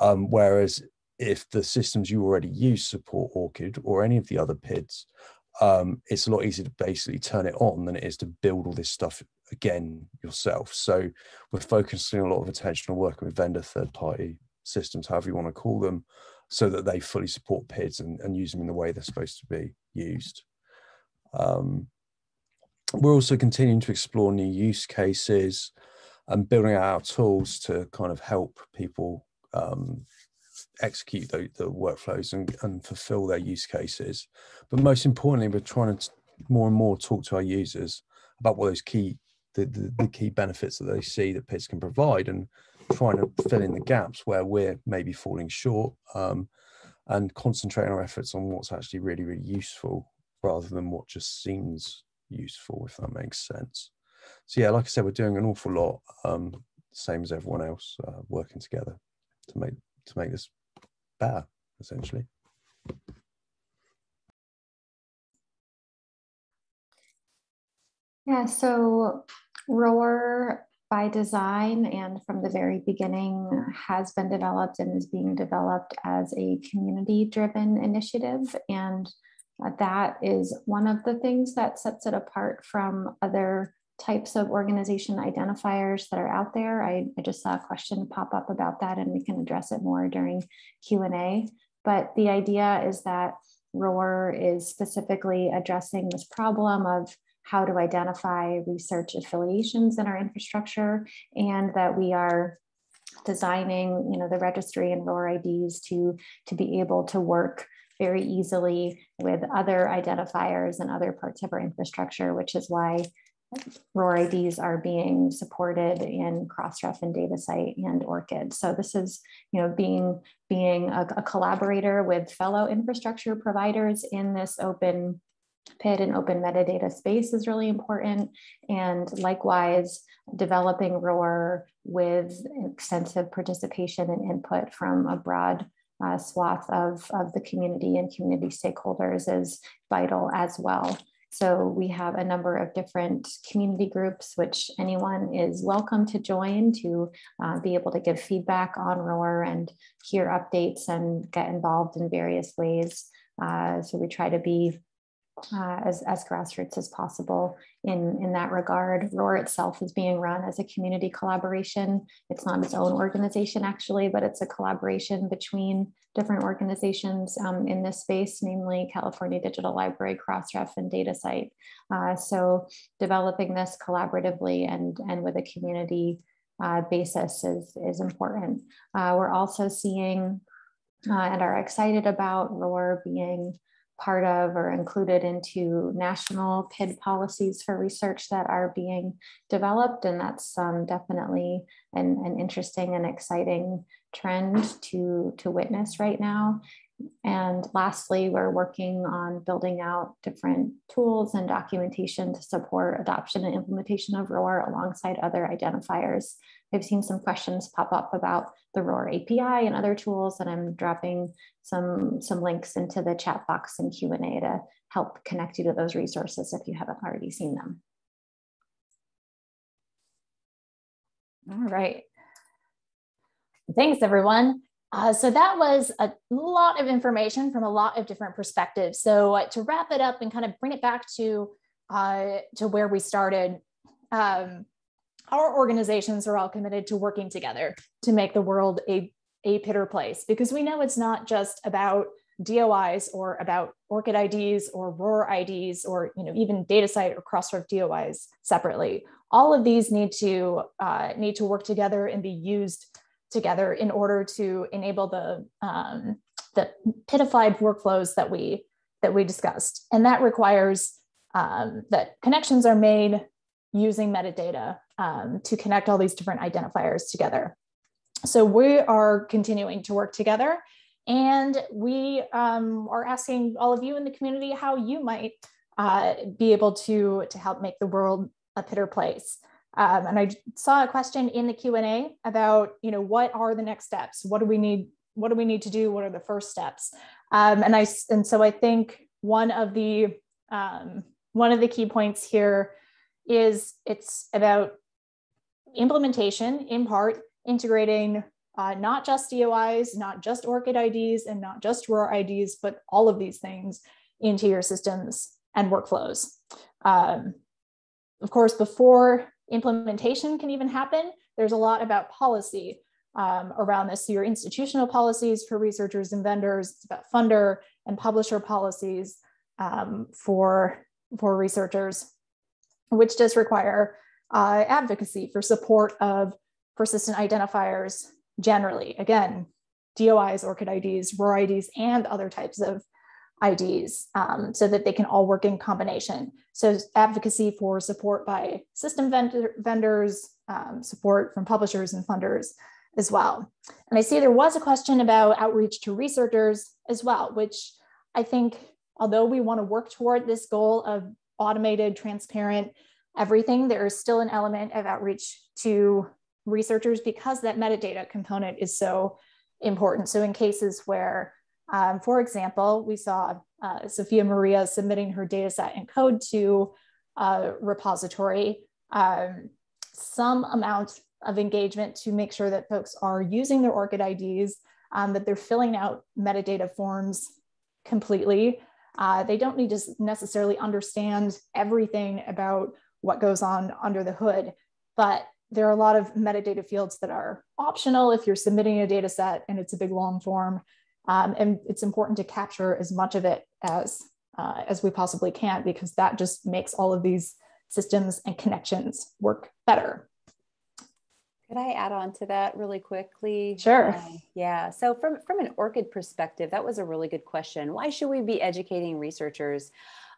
S6: Um, whereas if the systems you already use support ORCID or any of the other PIDs, um, it's a lot easier to basically turn it on than it is to build all this stuff again yourself. So we're focusing a lot of attention on working with vendor third party systems, however you want to call them, so that they fully support PIDs and, and use them in the way they're supposed to be used. Um, we're also continuing to explore new use cases and building out our tools to kind of help people um, execute the, the workflows and, and fulfill their use cases. But most importantly, we're trying to more and more talk to our users about what those key the, the, the, key benefits that they see that PIDs can provide and trying to fill in the gaps where we're maybe falling short um, and concentrating our efforts on what's actually really, really useful rather than what just seems useful, if that makes sense. So yeah, like I said, we're doing an awful lot. Um, same as everyone else, uh, working together to make to make this better, essentially.
S5: Yeah, so ROR by design and from the very beginning has been developed and is being developed as a community driven initiative. And uh, that is one of the things that sets it apart from other types of organization identifiers that are out there. I, I just saw a question pop up about that and we can address it more during Q&A. But the idea is that ROR is specifically addressing this problem of how to identify research affiliations in our infrastructure and that we are designing you know the registry and ROR IDs to to be able to work very easily with other identifiers and other parts of our infrastructure, which is why ROR IDs are being supported in Crossref and DataCite and ORCID. So this is, you know, being being a, a collaborator with fellow infrastructure providers in this open PID and open metadata space is really important. And likewise, developing ROR with extensive participation and input from a broad uh, swath of, of the community and community stakeholders is vital as well. So we have a number of different community groups, which anyone is welcome to join to uh, be able to give feedback on ROR and hear updates and get involved in various ways. Uh, so we try to be uh, as, as grassroots as possible in, in that regard. ROR itself is being run as a community collaboration. It's not its own organization actually, but it's a collaboration between different organizations um, in this space, namely California Digital Library, Crossref, and DataCite. Uh, so developing this collaboratively and, and with a community uh, basis is, is important. Uh, we're also seeing uh, and are excited about ROR being part of or included into national PID policies for research that are being developed. And that's um, definitely an, an interesting and exciting trend to, to witness right now. And lastly, we're working on building out different tools and documentation to support adoption and implementation of ROR alongside other identifiers. I've seen some questions pop up about the ROR API and other tools, and I'm dropping some, some links into the chat box and Q&A to help connect you to those resources if you haven't already seen them.
S1: All right. Thanks, everyone. Uh, so that was a lot of information from a lot of different perspectives. So uh, to wrap it up and kind of bring it back to uh, to where we started, um, our organizations are all committed to working together to make the world a, a PIDder place because we know it's not just about DOIs or about ORCID IDs or ROR IDs or you know even DataCite or Crossref DOIs separately. All of these need to uh, need to work together and be used together in order to enable the um, the PIDified workflows that we that we discussed, and that requires um, that connections are made using metadata um, to connect all these different identifiers together. So we are continuing to work together and we um, are asking all of you in the community how you might uh, be able to, to help make the world a PIDder place. Um, and I saw a question in the Q&A about, you know, what are the next steps? What do we need? What do we need to do? What are the first steps? Um, and I and so I think one of the um, one of the key points here is it's about implementation in part, integrating uh, not just DOIs, not just ORCID IDs, and not just ROR IDs, but all of these things into your systems and workflows. Um, of course, before implementation can even happen, there's a lot about policy um, around this. So your institutional policies for researchers and vendors, it's about funder and publisher policies um, for, for researchers, which does require uh, advocacy for support of persistent identifiers generally. Again, DOIs, ORCID IDs, ROR IDs, and other types of IDs um, so that they can all work in combination. So advocacy for support by system vendor, vendors, um, support from publishers and funders as well. And I see there was a question about outreach to researchers as well, which I think, although we want to work toward this goal of automated, transparent, everything, there is still an element of outreach to researchers because that metadata component is so important. So in cases where, um, for example, we saw uh, Sophia Maria submitting her data set and code to a repository, um, some amount of engagement to make sure that folks are using their ORCID IDs, um, that they're filling out metadata forms completely. Uh, they don't need to necessarily understand everything about what goes on under the hood, but there are a lot of metadata fields that are optional if you're submitting a data set and it's a big long form. Um, and it's important to capture as much of it as, uh, as we possibly can, because that just makes all of these systems and connections work better.
S3: Could I add on to that really quickly?
S1: Sure.
S3: Uh, yeah. So from, from an ORCID perspective, that was a really good question. Why should we be educating researchers?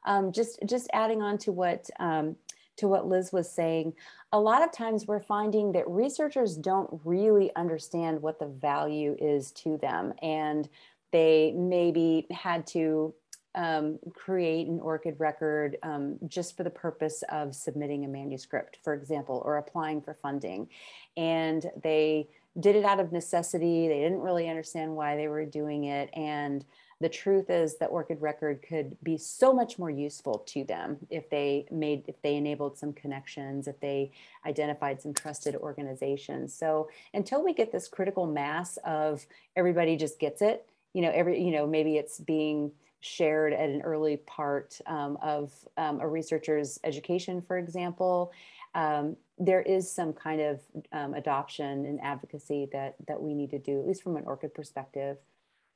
S3: Um, just, just adding on to what um, to what Liz was saying, a lot of times we're finding that researchers don't really understand what the value is to them. And they maybe had to um, create an ORCID record um, just for the purpose of submitting a manuscript, for example, or applying for funding. And they did it out of necessity. They didn't really understand why they were doing it. And the truth is that ORCID record could be so much more useful to them if they made if they enabled some connections if they identified some trusted organizations. So until we get this critical mass of everybody just gets it you know every you know maybe it's being shared at an early part um, of um, a researcher's education for example um, there is some kind of um, adoption and advocacy that that we need to do at least from an ORCID perspective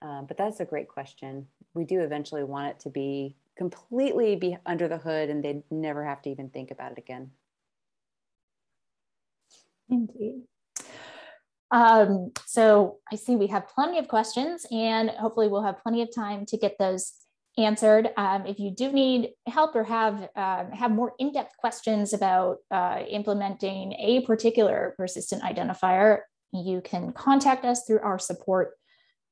S3: um, but that's a great question. We do eventually want it to be completely be under the hood and they'd never have to even think about it again.
S1: Indeed. Um, so I see we have plenty of questions and hopefully we'll have plenty of time to get those answered. Um, if you do need help or have um, have more in-depth questions about uh, implementing a particular persistent identifier, you can contact us through our support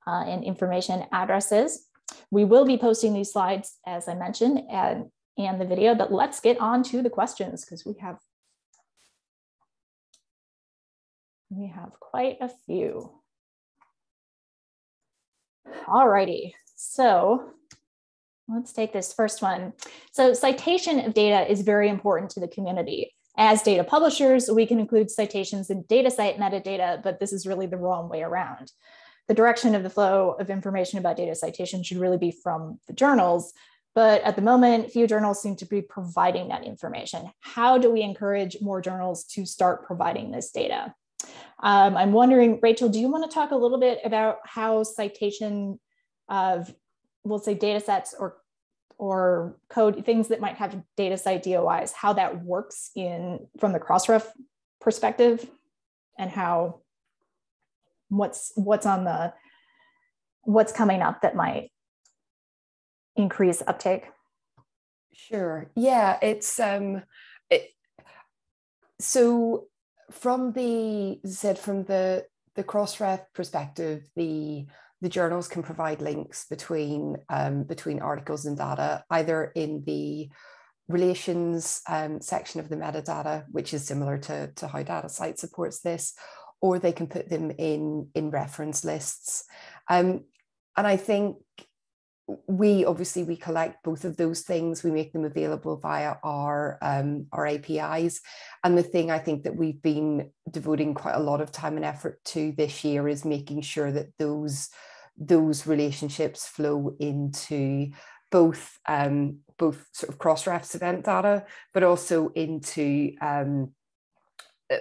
S1: uh, and information addresses. We will be posting these slides, as I mentioned, and, and the video, but let's get on to the questions because we have we have quite a few. All righty, so let's take this first one. So citation of data is very important to the community. As data publishers, we can include citations in DataCite metadata, but this is really the wrong way around the direction of the flow of information about data citation should really be from the journals. But at the moment, few journals seem to be providing that information. How do we encourage more journals to start providing this data? Um, I'm wondering, Rachael, do you want to talk a little bit about how citation of, we'll say data sets or or code things that might have DataCite DOIs, how that works in from the Crossref perspective and how what's what's on the what's coming up that might increase uptake?
S2: Sure. Yeah it's um it, so from the said from the the crossref perspective the the journals can provide links between um, between articles and data either in the relations um, section of the metadata which is similar to, to how DataCite supports this or they can put them in in reference lists. Um, and I think we obviously we collect both of those things we make them available via our um, our apis and the thing i think that we've been devoting quite a lot of time and effort to this year is making sure that those those relationships flow into both um, both sort of crossrefs event data but also into um,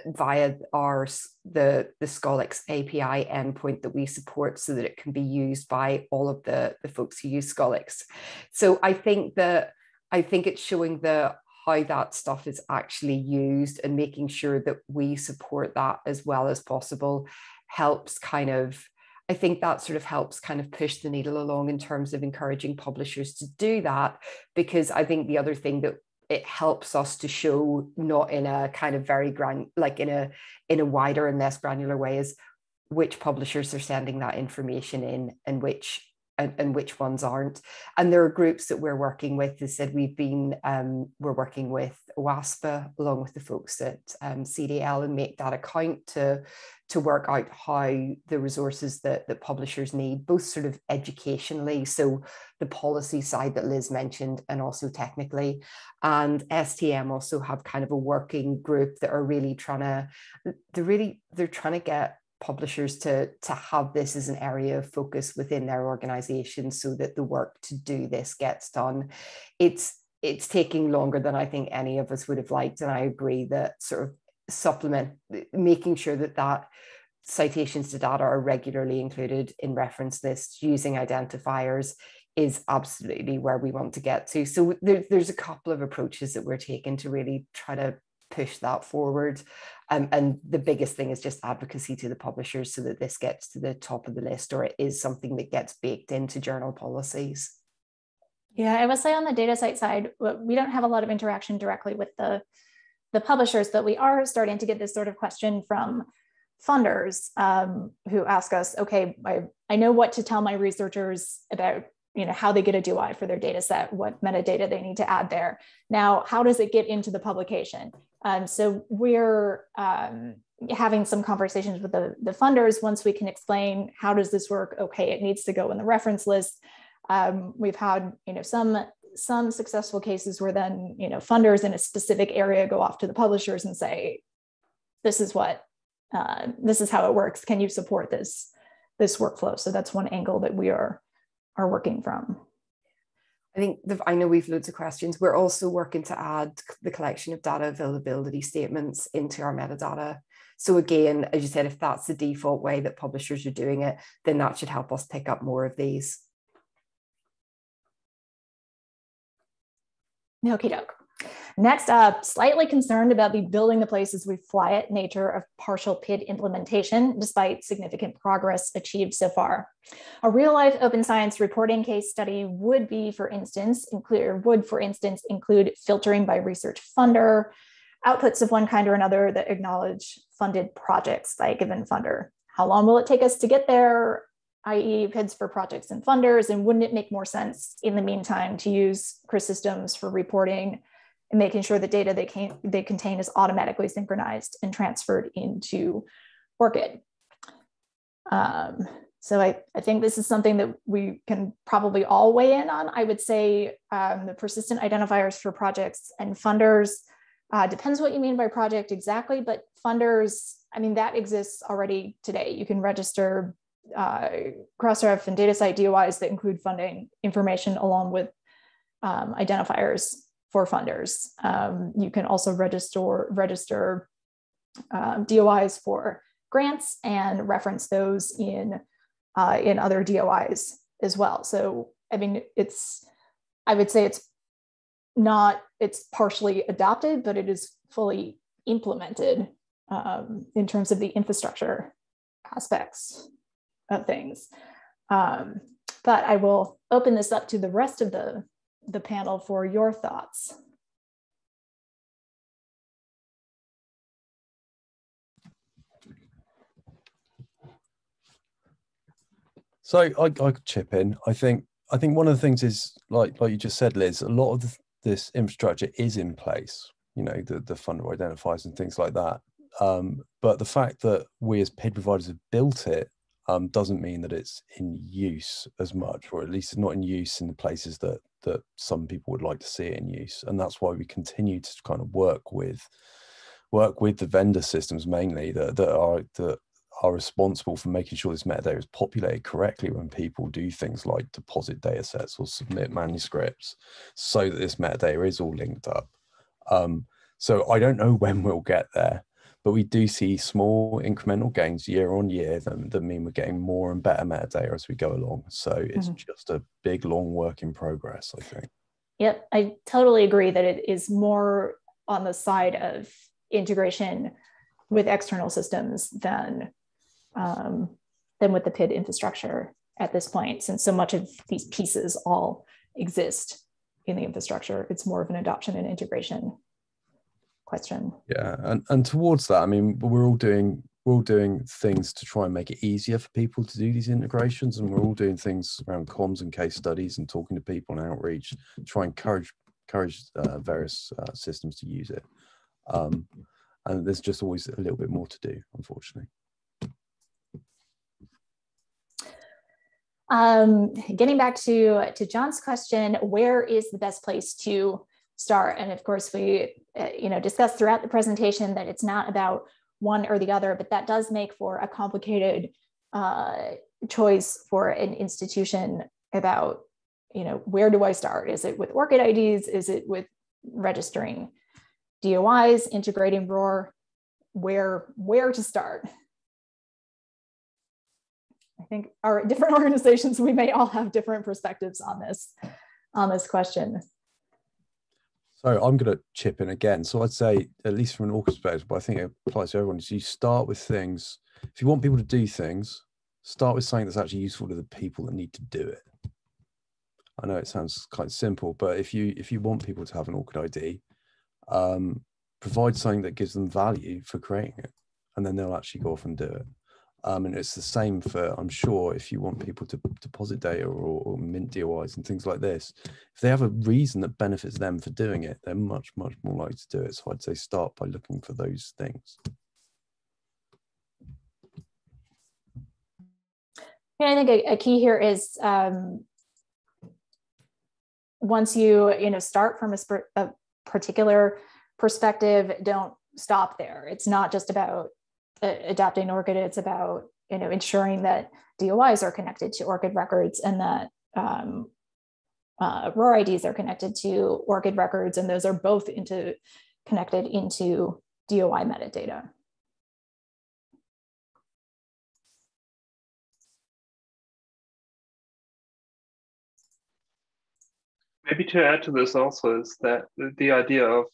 S2: via our the the Scholix API endpoint that we support so that it can be used by all of the, the folks who use Scholix. So I think that I think it's showing the how that stuff is actually used and making sure that we support that as well as possible helps kind of I think that sort of helps kind of push the needle along in terms of encouraging publishers to do that because I think the other thing that it helps us to show not in a kind of very grand like in a in a wider and less granular way is which publishers are sending that information in and which and, and, which ones aren't. And there are groups that we're working with. As said, we've been um, we're working with OASPA along with the folks at um, CDL and Make Data Count to to work out how the resources that, that publishers need, both sort of educationally, so the policy side that Liz mentioned, and also technically. And STM also have kind of a working group that are really trying to, they're really, they're trying to get publishers to, to have this as an area of focus within their organization so that the work to do this gets done. It's it's taking longer than I think any of us would have liked. And I agree that sort of supplement, making sure that that citations to data are regularly included in reference lists using identifiers is absolutely where we want to get to. So there, there's a couple of approaches that we're taking to really try to push that forward. Um, and the biggest thing is just advocacy to the publishers so that this gets to the top of the list or it is something that gets baked into journal policies.
S1: Yeah, I would say on the DataCite side, we don't have a lot of interaction directly with the, the publishers, but we are starting to get this sort of question from funders um, who ask us, okay, I, I know what to tell my researchers about you know how they get a DOI for their data set, what metadata they need to add there. Now, how does it get into the publication? Um, so we're um, having some conversations with the, the funders once we can explain how does this work? Okay, it needs to go in the reference list. Um, we've had you know some some successful cases where then you know funders in a specific area go off to the publishers and say, this is what uh, this is how it works. Can you support this this workflow? So that's one angle that we are are working from.
S2: I think the, I know we've loads of questions. We're also working to add the collection of data availability statements into our metadata. So again, as you said, if that's the default way that publishers are doing it, then that should help us pick up more of these.
S1: Okie doke. Next up, slightly concerned about the building the places we fly it nature of partial PID implementation, despite significant progress achieved so far. A real life open science reporting case study would be, for instance, include, would, for instance, include filtering by research funder, outputs of one kind or another that acknowledge funded projects by a given funder. How long will it take us to get there? i.e. PIDs for projects and funders, and wouldn't it make more sense in the meantime to use CRIS systems for reporting and making sure the data they, can, they contain is automatically synchronized and transferred into ORCID. Um, so I, I think this is something that we can probably all weigh in on. I would say um, the persistent identifiers for projects and funders uh, depends what you mean by project exactly, but funders, I mean, that exists already today. You can register uh, Crossref and DataCite DOIs that include funding information along with um, identifiers for funders. Um, you can also register, register um, DOIs for grants and reference those in, uh, in other DOIs as well. So, I mean, it's, I would say it's not, it's partially adopted, but it is fully implemented um, in terms of the infrastructure aspects of things. Um, but I will open this up to the rest of the the panel for your thoughts.
S6: So I, I could chip in. I think I think one of the things is like like you just said, Liz. A lot of this infrastructure is in place. You know, the the funder identifiers and things like that. Um, but the fact that we as PID providers have built it um, doesn't mean that it's in use as much, or at least not in use in the places that that some people would like to see it in use. And that's why we continue to kind of work with work with the vendor systems mainly that, that are that are responsible for making sure this metadata is populated correctly when people do things like deposit data sets or submit manuscripts so that this metadata is all linked up. Um, so I don't know when we'll get there but we do see small incremental gains year on year that, that mean we're getting more and better metadata as we go along. So it's mm-hmm. just a big, long work in progress, I think.
S1: Yep, I totally agree that it is more on the side of integration with external systems than um, than with the PID infrastructure at this point, since so much of these pieces all exist in the infrastructure. It's more of an adoption and integration question.
S6: Yeah, and and towards that, I mean, we're all doing we're all doing things to try and make it easier for people to do these integrations, and we're all doing things around comms and case studies and talking to people and outreach, try and encourage encourage uh, various uh, systems to use it. Um, and there's just always a little bit more to do, unfortunately.
S1: Um, getting back to, to John's question, where is the best place to start? And of course, we uh, you know discussed throughout the presentation that it's not about one or the other, but that does make for a complicated uh, choice for an institution about you know where do I start? Is it with ORCID IDs? Is it with registering DOIs, integrating ROR? Where where to start? I think our different organizations, we may all have different perspectives on this, on this question.
S6: So I'm going to chip in again. So I'd say, at least from an ORCID perspective, but I think it applies to everyone, is you start with things. If you want people to do things, start with something that's actually useful to the people that need to do it. I know it sounds quite simple, but if you if you want people to have an ORCID ID, um, provide something that gives them value for creating it, and then they'll actually go off and do it. Um, and it's the same for, I'm sure, if you want people to deposit data or, or, mint DOIs and things like this, if they have a reason that benefits them for doing it, they're much, much more likely to do it. So I'd say start by looking for those things.
S1: Yeah, I think a, a key here is um, once you you know start from a, a particular perspective, don't stop there. It's not just about adapting ORCID, it's about you know ensuring that DOIs are connected to ORCID records and that um, uh, ROR IDs are connected to ORCID records, and those are both into connected into DOI metadata.
S4: Maybe to add to this also is that the idea of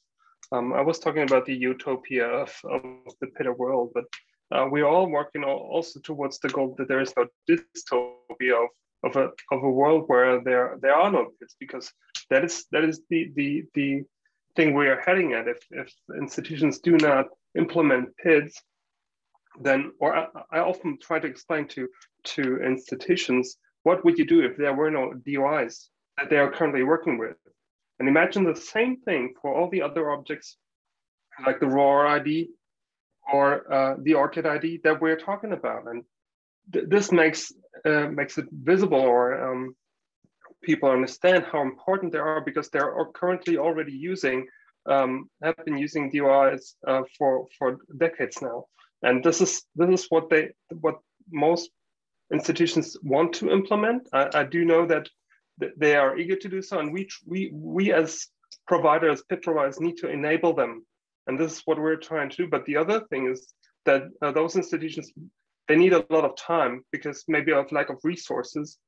S4: um, I was talking about the utopia of, of the PIDA world, but uh, we're all working also towards the goal that there is no dystopia of, of, a, of a world where there, there are no PIDs, because that is, that is the, the, the thing we are heading at. If, if institutions do not implement PIDs, then, or I, I often try to explain to, to institutions, what would you do if there were no DOIs that they are currently working with? And imagine the same thing for all the other objects, like the ROR ID or uh, the ORCID ID that we're talking about. And th this makes uh, makes it visible or um, people understand how important they are because they're currently already using, um, have been using DOIs uh, for, for decades now. And this is, this is what they, what most institutions want to implement. I, I do know that they are eager to do so, and we we we as providers, PID providers, need to enable them, and this is what we're trying to do. But the other thing is that uh, those institutions they need a lot of time because maybe of lack of resources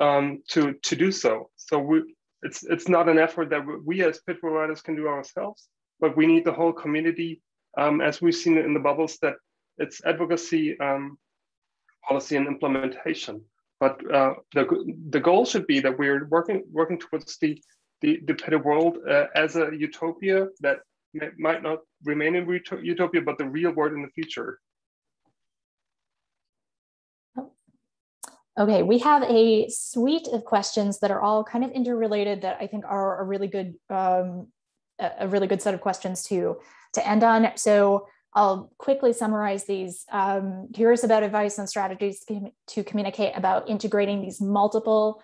S4: um, to to do so. So we it's it's not an effort that we as PID providers can do ourselves, but we need the whole community, um, as we've seen in the bubbles, that it's advocacy, um, policy, and implementation. But uh, the, the goal should be that we're working working towards the the, the PIDA world uh, as a utopia that may, might not remain in utopia, but the real world in the future.
S1: Okay, we have a suite of questions that are all kind of interrelated that I think are a really good um, a really good set of questions to to end on. So I'll quickly summarize these. Um, curious about advice and strategies to communicate about integrating these multiple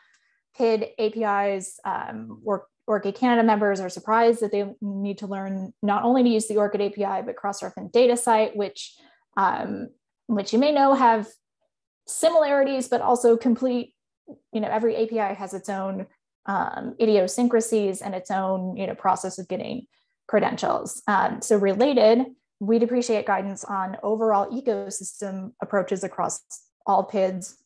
S1: PID APIs. Um, or ORCID Canada members are surprised that they need to learn not only to use the ORCID API, but Crossref DataCite, which, um, which you may know have similarities, but also complete, you know, every API has its own um, idiosyncrasies and its own, you know, process of getting credentials. Um, so related, We'd appreciate guidance on overall ecosystem approaches across all PIDs.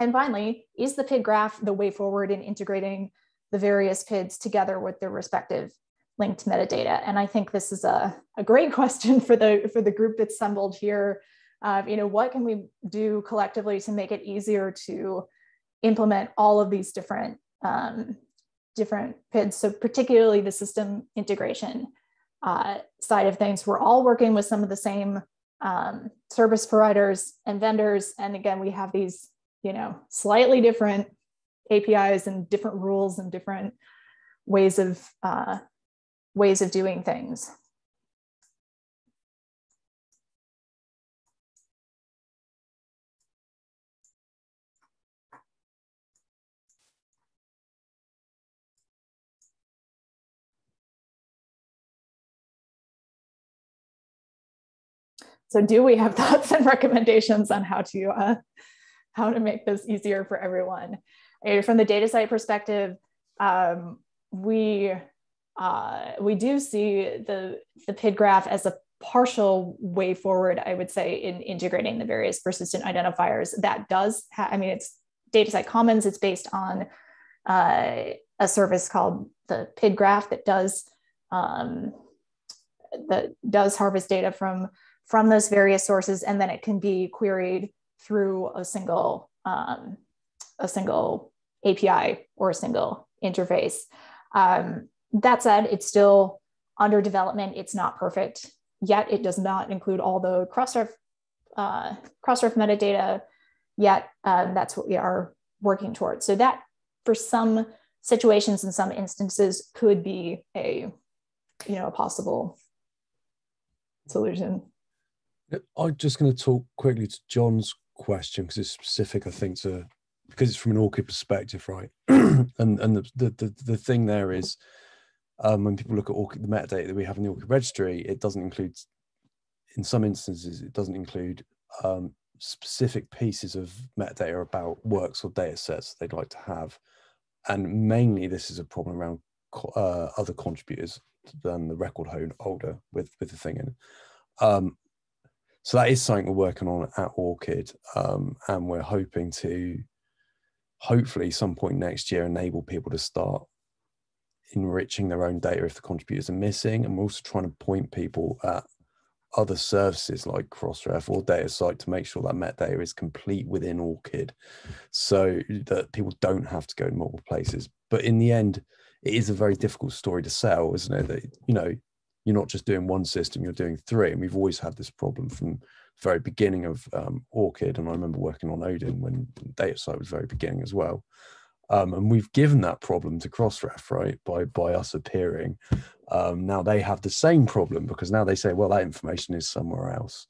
S1: And finally, is the PID graph the way forward in integrating the various PIDs together with their respective linked metadata? And I think this is a, a great question for the, for the group that's assembled here. Uh, you know, what can we do collectively to make it easier to implement all of these different, um, different PIDs? So particularly the system integration uh, side of things, we're all working with some of the same um, service providers and vendors. And again, we have these, you know, slightly different APIs and different rules and different ways of uh, ways of doing things. So do we have thoughts and recommendations on how to uh, how to make this easier for everyone? From the DataCite perspective, um, we uh, we do see the the PID graph as a partial way forward, I would say, in integrating the various persistent identifiers. That does, I mean, it's DataCite Commons. It's based on uh, a service called the PID graph that does um, that does harvest data from from those various sources, and then it can be queried through a single um, a single API or a single interface. Um, that said, it's still under development. It's not perfect yet. It does not include all the Crossref uh, Crossref metadata yet. Um, that's what we are working towards. So that, for some situations and some instances, could be a you know a possible solution.
S6: I'm just going to talk quickly to John's question because it's specific, I think, to because it's from an ORCID perspective, right? and and the, the, the the thing there is, um, when people look at ORCID, the metadata that we have in the ORCID registry, it doesn't include, in some instances, it doesn't include um, specific pieces of metadata about works or data sets they'd like to have, and mainly this is a problem around uh, other contributors than the record holder with with the thing in. Um, so that is something we're working on at ORCID, um, and we're hoping to, hopefully, some point next year, enable people to start enriching their own data if the contributors are missing. And we're also trying to point people at other services like Crossref or DataCite to make sure that metadata is complete within ORCID, so that people don't have to go to multiple places. But in the end, it is a very difficult story to sell, isn't it? That you know you're not just doing one system, you're doing three. And we've always had this problem from the very beginning of um, ORCID. And I remember working on Odin when DataCite was very beginning as well. Um, and we've given that problem to Crossref, right, by by us appearing. Um, now they have the same problem because now they say, well, that information is somewhere else,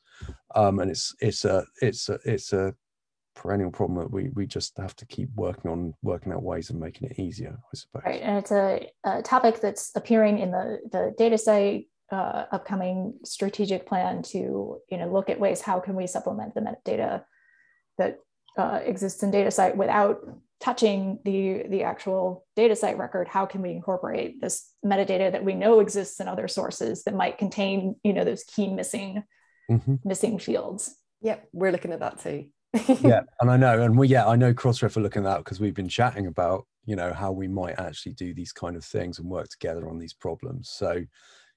S6: um, and it's it's a it's a it's a perennial problem that we we just have to keep working on working out ways of making it easier i suppose.
S1: Right and it's a, a topic that's appearing in the the DataCite uh, upcoming strategic plan to you know look at ways how can we supplement the metadata that uh, exists in DataCite without touching the the actual DataCite record? How can we incorporate this metadata that we know exists in other sources that might contain you know those key missing mm-hmm. missing fields?
S2: Yep we're looking at that too
S6: yeah, and I know, and we yeah, I know Crossref are looking at that because we've been chatting about you know how we might actually do these kind of things and work together on these problems. So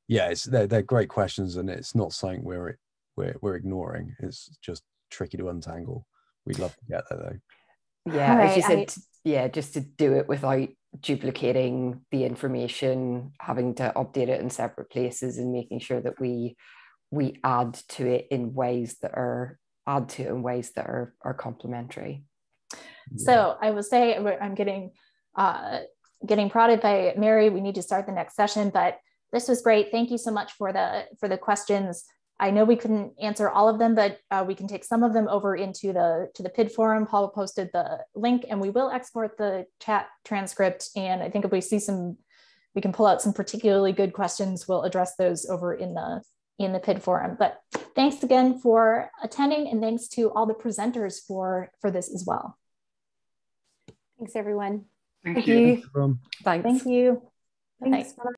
S6: yeah, it's they're, they're great questions, and it's not something we're we're we're ignoring. It's just tricky to untangle. We'd love to get there though.
S2: Yeah, right, as you said, I... yeah, just to do it without duplicating the information, having to update it in separate places, and making sure that we we add to it in ways that are add to in ways that are, are complementary.
S1: So I will say I'm getting uh, getting prodded by Mary. We need to start the next session, but this was great. Thank you so much for the for the questions. I know we couldn't answer all of them, but uh, we can take some of them over into the to the PID forum. Paul posted the link, and we will export the chat transcript. And I think if we see some, we can pull out some particularly good questions. We'll address those over in the in the PID forum. But thanks again for attending and thanks to all the presenters for, for this as well.
S3: Thanks everyone.
S4: Thank, Thank you.
S1: you. Thanks. Thank you. Thanks. Thanks.